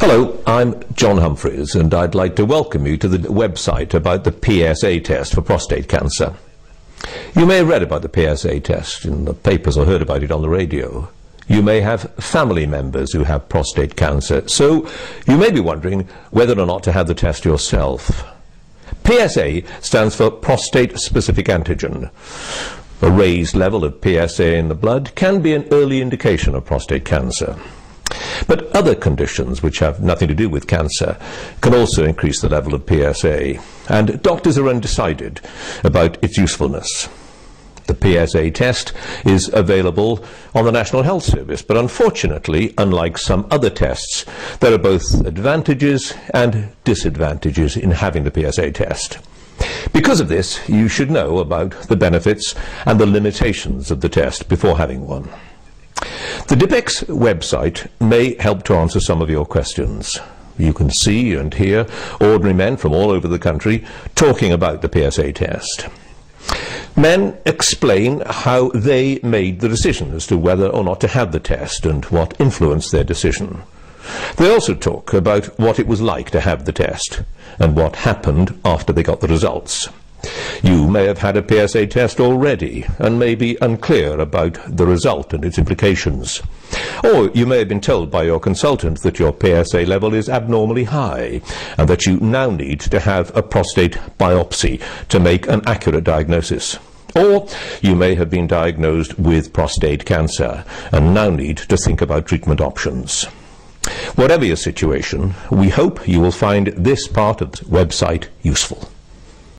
Hello, I'm John Humphrys, and I'd like to welcome you to the website about the PSA test for prostate cancer. You may have read about the PSA test in the papers or heard about it on the radio. You may have family members who have prostate cancer, so you may be wondering whether or not to have the test yourself. PSA stands for prostate specific antigen. A raised level of PSA in the blood can be an early indication of prostate cancer. But other conditions which have nothing to do with cancer can also increase the level of PSA, and doctors are undecided about its usefulness. The PSA test is available on the National Health Service, but unfortunately, unlike some other tests, there are both advantages and disadvantages in having the PSA test. Because of this, you should know about the benefits and the limitations of the test before having one. The DIPEx website may help to answer some of your questions. You can see and hear ordinary men from all over the country talking about the PSA test. Men explain how they made the decision as to whether or not to have the test and what influenced their decision. They also talk about what it was like to have the test and what happened after they got the results. You may have had a PSA test already and may be unclear about the result and its implications. Or you may have been told by your consultant that your PSA level is abnormally high and that you now need to have a prostate biopsy to make an accurate diagnosis. Or you may have been diagnosed with prostate cancer and now need to think about treatment options. Whatever your situation, we hope you will find this part of the website useful.